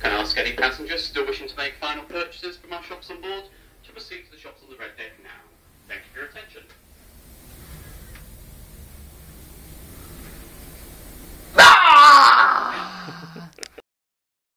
Can I ask any passengers still wishing to make final purchases from our shops on board to proceed to the shops on the red deck?